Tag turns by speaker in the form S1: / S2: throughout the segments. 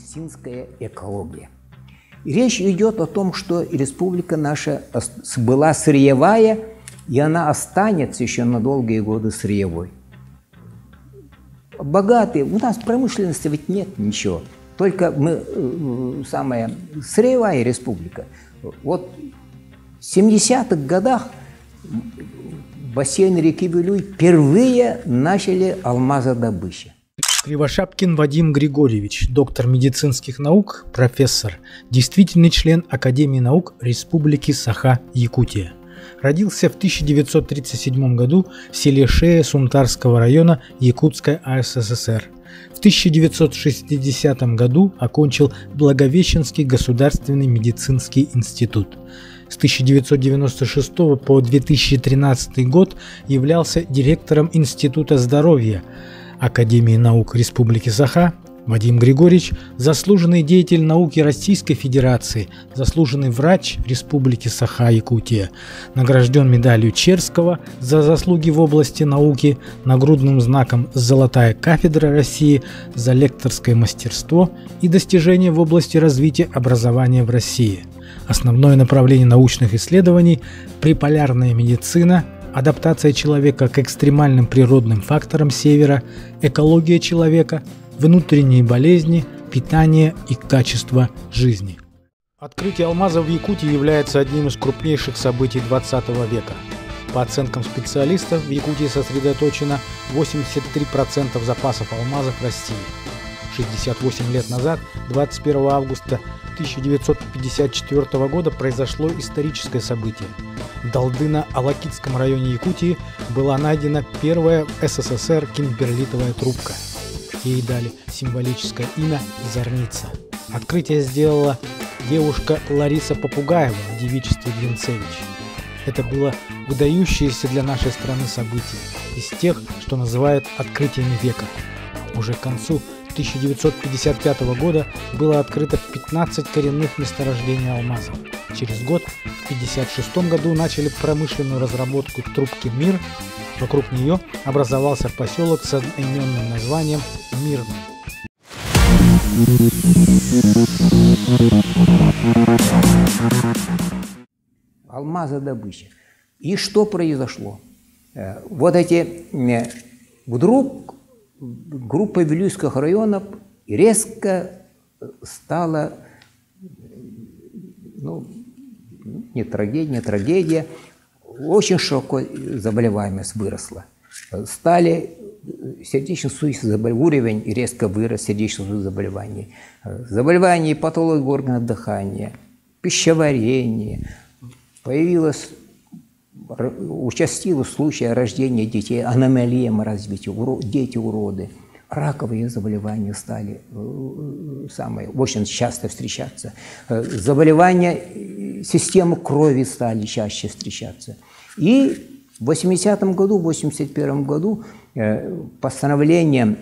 S1: медицинская экология. Речь идет о том, что республика наша была сырьевая, и она останется еще на долгие годы сырьевой. Богатые, у нас промышленности ведь нет ничего, только мы э, самая сырьевая республика. Вот в 70-х годах бассейн реки Вилюй впервые начали алмазодобыча.
S2: Кривошапкин Вадим Григорьевич, доктор медицинских наук, профессор, действительный член Академии наук Республики Саха-Якутия. Родился в 1937 году в селе Шея Сунтарского района Якутской АССР. В 1960 году окончил Благовещенский государственный медицинский институт. С 1996 по 2013 год являлся директором Института здоровья Академии наук Республики Саха Вадим Григорьевич – заслуженный деятель науки Российской Федерации, заслуженный врач Республики Саха-Якутия, награжден медалью Черского за заслуги в области науки, нагрудным знаком «Золотая кафедра России» за лекторское мастерство и достижения в области развития образования в России. Основное направление научных исследований – приполярная медицина – адаптация человека к экстремальным природным факторам Севера, экология человека, внутренние болезни, питание и качество жизни. Открытие алмаза в Якутии является одним из крупнейших событий 20 века. По оценкам специалистов, в Якутии сосредоточено 83% запасов алмазов России. 68 лет назад, 21 августа 1954 года произошло историческое событие. В Долдыно-Алакитском районе Якутии была найдена первая в СССР кимберлитовая трубка – Ей дали символическое имя Зорница. Открытие сделала девушка Лариса Попугаева в девичестве Глинцевич. Это было выдающееся для нашей страны событие, из тех, что называют открытиями века. Уже к концу 1955 года было открыто 15 коренных месторождений алмазов. Через год, 1956 году, начали промышленную разработку трубки «Мир», Вокруг нее образовался поселок с одноименным названием Мирный.
S1: Алмазодобыча. И что произошло? Э, вот эти... Э, вдруг группа Вилюйских районов резко стала, ну, не трагедия, не трагедия, очень широко заболеваемость выросла. Стали сердечно-сосудистый уровень резко вырос сердечно-сосудистых заболеваний. Заболевания патологии органов дыхания, пищеварение. Появилось участилось случаи рождения детей, аномалиям развития, дети-уроды. Раковые заболевания стали э, самые, очень часто встречаться. Э, заболевания системы крови стали чаще встречаться. И в 80 году, в 81 году э, постановлением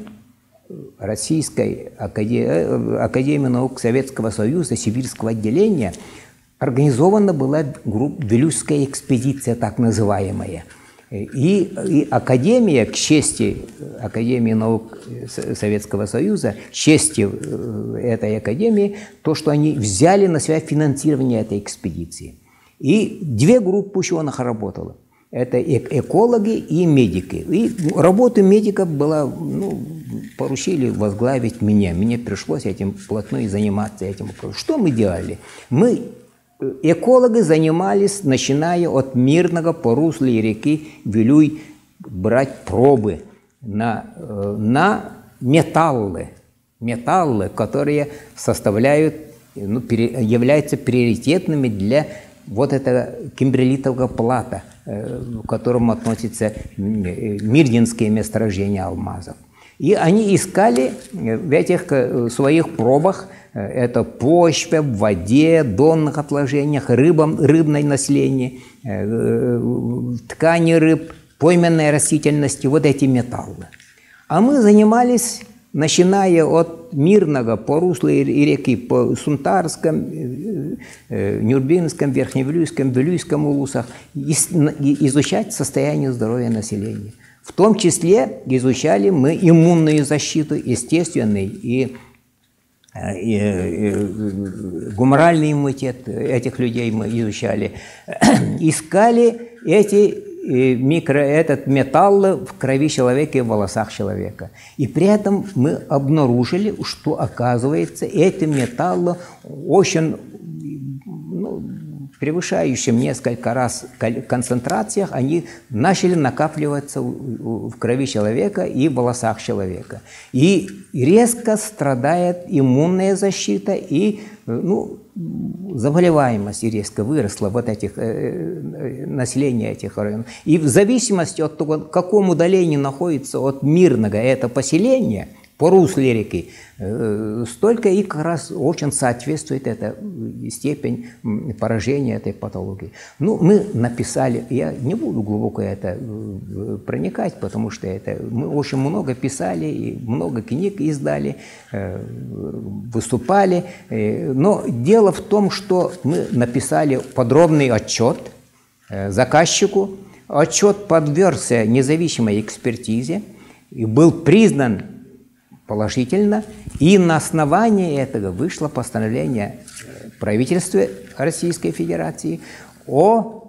S1: Российской Академии, Академии наук Советского Союза, Сибирского отделения, организована была группа, Вилюйская экспедиция, так называемая – и, и Академия, к чести Академии наук Советского Союза, к чести э, этой Академии, то, что они взяли на себя финансирование этой экспедиции. И две группы ученых работало. Это экологи и медики. И работа медиков была, ну, поручили возглавить меня. Мне пришлось этим плотно заниматься этим. Что мы делали? Мы Экологи занимались, начиная от мирного по руслу реки Вилюй, брать пробы на, э, на металлы, металлы, которые составляют, ну, являются приоритетными для вот этого кимбрилитового плата, э, к которому относятся мирдинские месторождения алмазов. И они искали в этих э, своих пробах Э, это почва, в воде, донных отложениях, рыбам, рыбное население, э, э, ткани рыб, пойменной растительности, вот эти металлы. А мы занимались, начиная от Мирного по руслу реки, по Сунтарском, Нюрбинском, Верхневилюйском, Вилюйском улусах, изучать состояние здоровья населения. В том числе изучали мы иммунную защиту, естественный и гуморальный иммунитет этих людей мы изучали, искали эти микро, этот металл в крови человека и в волосах человека. И при этом мы обнаружили, что оказывается эти металлы очень превышающим несколько раз концентрациях, они начали накапливаться в крови человека и в волосах человека. И резко страдает иммунная защита и ну, заболеваемость резко выросла вот этих, э, э, населения этих районов. И в зависимости от того, в каком удалении находится от мирного это поселение – по русле э, столько и как раз очень соответствует эта степень поражения этой патологии. Ну, мы написали, я не буду глубоко это э, проникать, потому что это мы очень много писали, и много книг издали, э, выступали, но дело в том, что мы написали подробный отчет заказчику, отчет подвергся независимой экспертизе и был признан положительно, и на основании этого вышло постановление правительства Российской Федерации о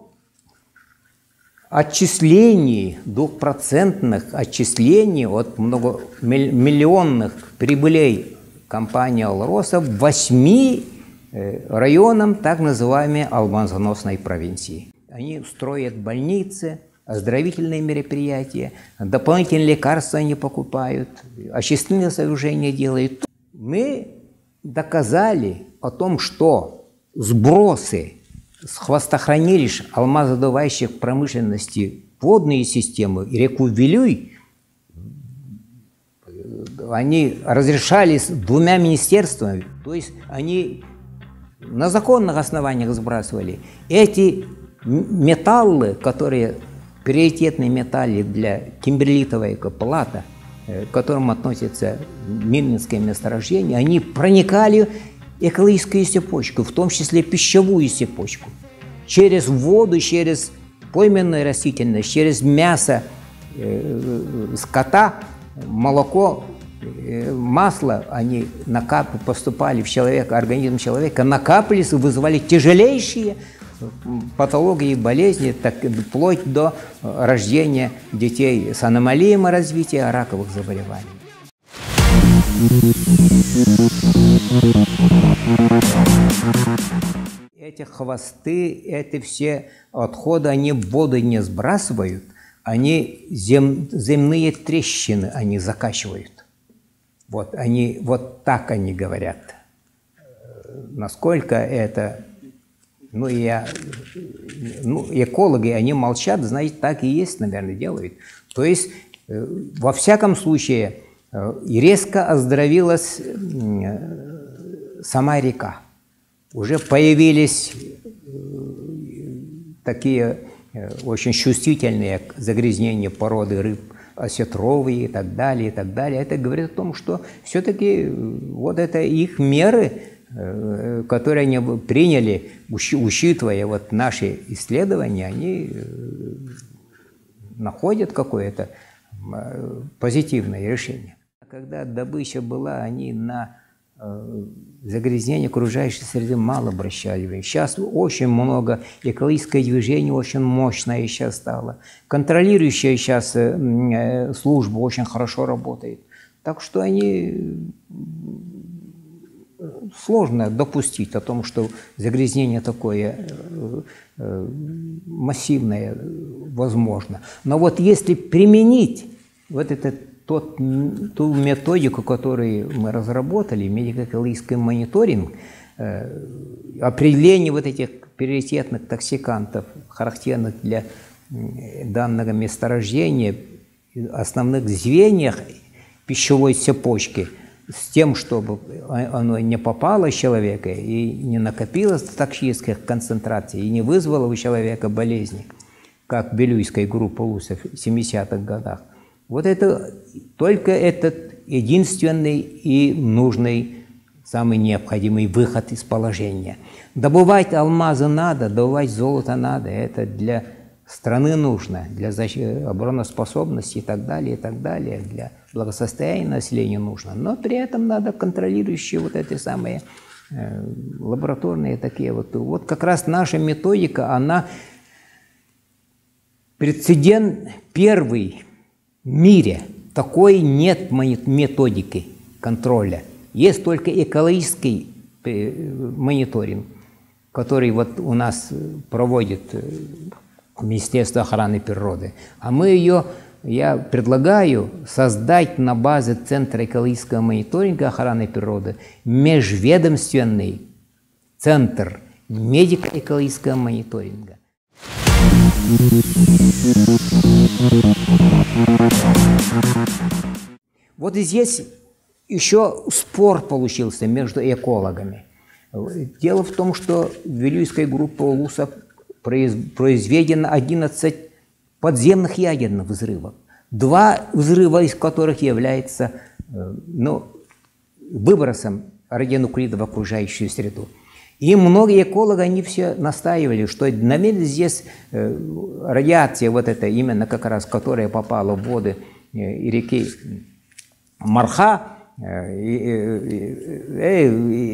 S1: отчислении, двухпроцентных отчислений от многомиллионных прибылей компании «Алроса» восьми э, районам так называемой алмазоносной провинции. Они строят больницы, оздоровительные мероприятия, дополнительные лекарства они покупают, очистные сооружения делают. Мы доказали о том, что сбросы с хвостохранилищ алмазодобывающих промышленности водные системы и реку Вилюй, они разрешались двумя министерствами, то есть они на законных основаниях сбрасывали. Эти металлы, которые приоритетный металлик для кимберлитовой плата, э, к которым относятся мирнинские месторождения, они проникали экологическую цепочку, в том числе пищевую цепочку. Через воду, через пойменную растительность, через мясо э, скота, молоко, э, масло, они накап... поступали в человека, организм человека, накапливались и вызывали тяжелейшие патологии, болезни, так, вплоть до рождения детей с аномалиями развития раковых заболеваний. Эти хвосты, эти все отходы, они в не сбрасывают, они зем, земные трещины они закачивают. Вот, они, вот так они говорят. Насколько это ну, я, ну, экологи, они молчат, знаете, так и есть, наверное, делают. То есть, э, во всяком случае, э, резко оздоровилась э, сама река. Уже появились такие очень чувствительные загрязнения породы рыб, осетровые и так далее, и так далее. Это говорит о том, что все-таки вот это их меры которые они приняли, учитывая вот наши исследования, они э, находят какое-то э, позитивное решение. Когда добыча была, они на загрязнение окружающей среды мало обращали. Сейчас очень много, экологическое движение очень мощное сейчас стало. Контролирующая сейчас служба очень хорошо работает. Так что они сложно допустить о том, что загрязнение такое э, э, массивное возможно. Но вот если применить вот этот тот, ту методику, которую мы разработали, медико-экологический мониторинг, определение вот этих приоритетных токсикантов, характерных для данного месторождения, основных звеньях пищевой цепочки – с тем, чтобы оно не попало в человека и не накопилось токсических концентраций и не вызвало у человека болезни, как белюйская группа УСов в 70-х годах. Вот это только этот единственный и нужный, самый необходимый выход из положения. Добывать алмазы надо, добывать золото надо, это для страны нужно, для обороноспособности и так далее, и так далее, для благосостояние населения нужно, но при этом надо контролирующие вот эти самые э, лабораторные такие вот. Вот как раз наша методика, она прецедент первый в мире. Такой нет методики контроля. Есть только экологический э, мониторинг, который вот у нас проводит э, Министерство охраны природы. А мы ее, я предлагаю создать на базе Центра экологического мониторинга охраны природы межведомственный центр медико-экологического мониторинга. Вот и здесь еще спор получился между экологами. Дело в том, что в Вилюйской группе Улуса произведено 11 подземных ядерных взрывов, два взрыва из которых являются э, ну, выбросом радионуклида в окружающую среду. И многие экологи, они все настаивали, что намеренно здесь э, радиация вот эта, именно как раз, которая попала в воды э, реки Марха, э,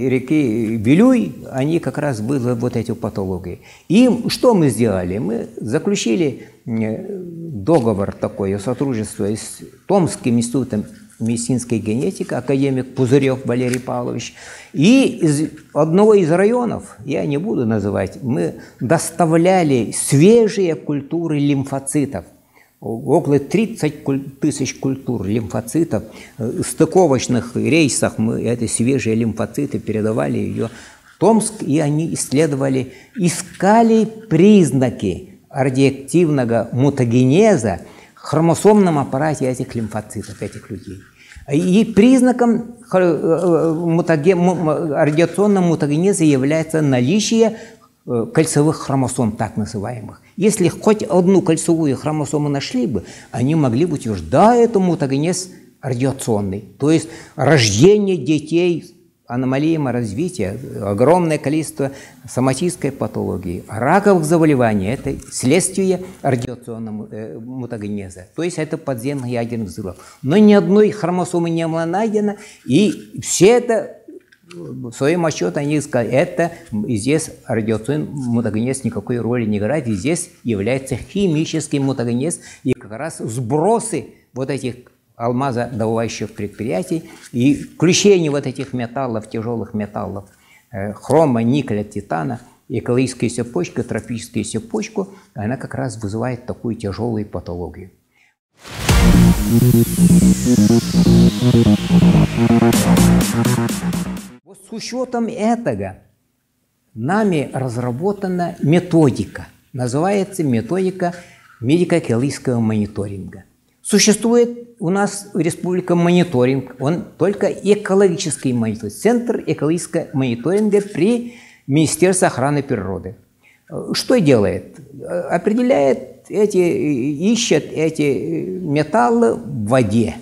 S1: и реки Вилюй, они как раз были вот эти патологии. И что мы сделали? Мы заключили договор такой о сотрудничестве с Томским институтом медицинской генетики, академик Пузырев Валерий Павлович. И из одного из районов, я не буду называть, мы доставляли свежие культуры лимфоцитов. Около 30 тысяч культур лимфоцитов. В стыковочных рейсах мы эти свежие лимфоциты передавали ее в Томск, и они исследовали, искали признаки радиоактивного мутагенеза – хромосомном аппарате этих лимфоцитов, этих людей. И признаком э, э, радиационного мутагенеза является наличие э, кольцевых хромосом, так называемых. Если хоть одну кольцевую хромосому нашли бы, они могли бы утверждать, да, это мутагенез радиационный. То есть рождение детей аномалиями развития, огромное количество соматической патологии, раковых заболеваний – это следствие радиационного э, мутагенеза. То есть это подземный ядерный взрыв. Но ни одной хромосомы не было найдено, и все это в своем отчете они сказали, это здесь радиационный мутагенез никакой роли не играет, и здесь является химический мутагенез, и как раз сбросы вот этих алмазодобывающих предприятий и включение вот этих металлов, тяжелых металлов, э, хрома, никеля, титана, экологическая цепочка, тропическая цепочку, она как раз вызывает такую тяжелую патологию. С учетом этого нами разработана методика, называется методика медико-экологического мониторинга – Существует у нас в республике мониторинг, он только экологический мониторинг, Центр экологического мониторинга при Министерстве охраны природы. Что делает? Определяет эти, ищет эти металлы в воде.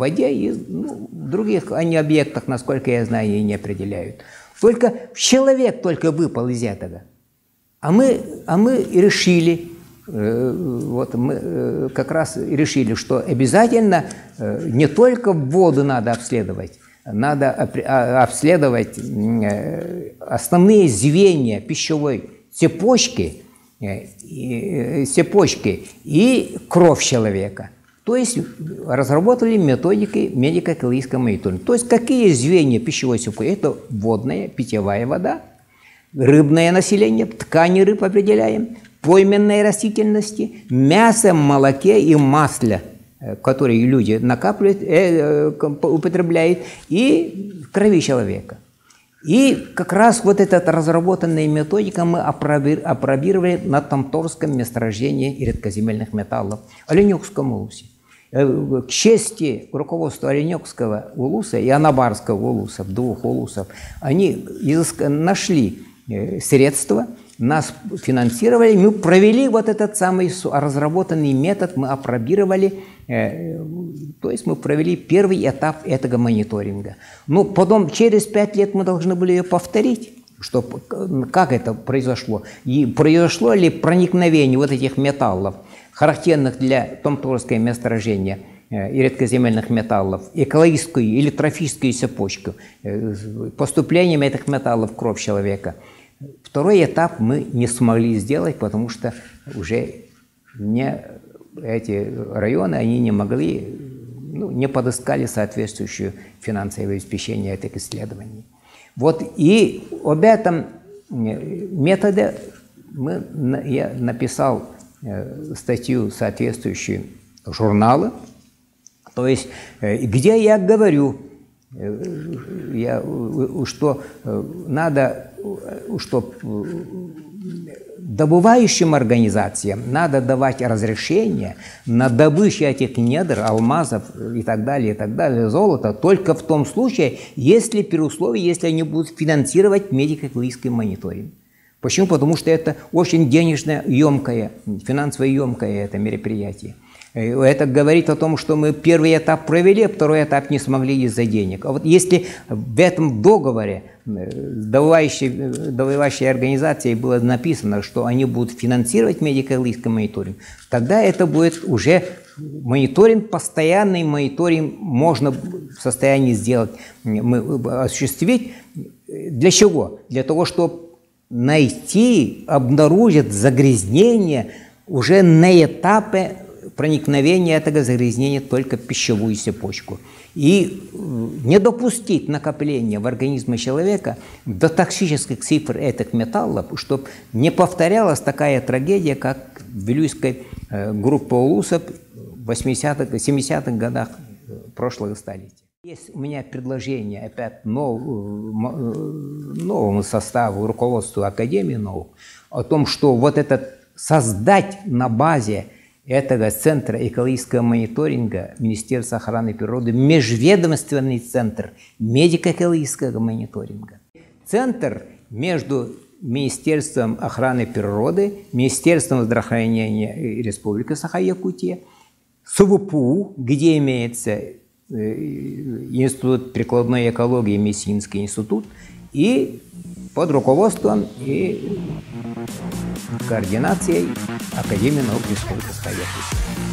S1: Воде и ну, других они объектах, насколько я знаю, и не определяют. Только человек только выпал из этого. А мы, а мы решили, Э, вот мы э, как раз решили, что обязательно э, не только воду надо обследовать, надо а, обследовать основные звенья пищевой цепочки, цепочки и кровь человека. То есть разработали методики медико-экологического мониторинга. То есть какие звенья пищевой цепочки? Это водная, питьевая вода, рыбное население, ткани рыб определяем, пойменной растительности, мясом, молоке и масле, э, которые люди накапливают, э, э употребляют, и крови человека. И как раз вот эта разработанная методика мы опробировали на Тамторском месторождении редкоземельных металлов, Оленюкском улусе. Э, к чести руководства Оленюкского улуса и Анабарского улуса, двух улусов, они нашли средства – нас финансировали, мы провели вот этот самый разработанный метод, мы опробировали, э, то есть мы провели первый этап этого мониторинга. Но потом, через пять лет мы должны были ее повторить, что, как это произошло, и произошло ли проникновение вот этих металлов, характерных для Томторского месторождения, и редкоземельных металлов, экологическую или трофическую цепочку, поступлением этих металлов в кровь человека. Второй этап мы не смогли сделать, потому что уже не эти районы, они не могли, ну, не подыскали соответствующую финансовое обеспечение этих исследований. Вот и об этом методе мы, я написал э, статью, соответствующую журналы, то есть э, где я говорю, э, я, что надо, что добывающим организациям надо давать разрешение на добычу этих недр, алмазов и так далее, и так далее, золота, только в том случае, если при условии, если они будут финансировать медико-экологический мониторинг. Почему? Потому что это очень денежно емкое, финансово емкое это мероприятие. Э, это говорит о том, что мы первый этап провели, а второй этап не смогли из-за денег. А вот если в этом договоре э, добывающей, э, добывающей организацией было написано, что они будут финансировать медико-экологический мониторинг, тогда это будет уже мониторинг, постоянный мониторинг можно в состоянии сделать, мы, осуществить. Для чего? Для того, чтобы найти, обнаружить загрязнение уже на этапе проникновения этого загрязнения только в пищевую цепочку. И э, не допустить накопления в организме человека до токсических цифр этих металлов, чтобы не повторялась такая трагедия, как в Вилюйской э, группе Улусов в 80-х, 70-х годах э, прошлого столетия. Есть у меня предложение опять нов, новому составу, руководству Академии наук о том, что вот этот создать на базе этого Центра экологического мониторинга Министерства охраны природы межведомственный центр медико-экологического мониторинга. Центр между Министерством охраны природы, Министерством здравоохранения Республики Саха-Якутия, СВПУ, где имеется э, Э, институт прикладной экологии Мессинский институт и под руководством и координацией Академии наук Республики Советский.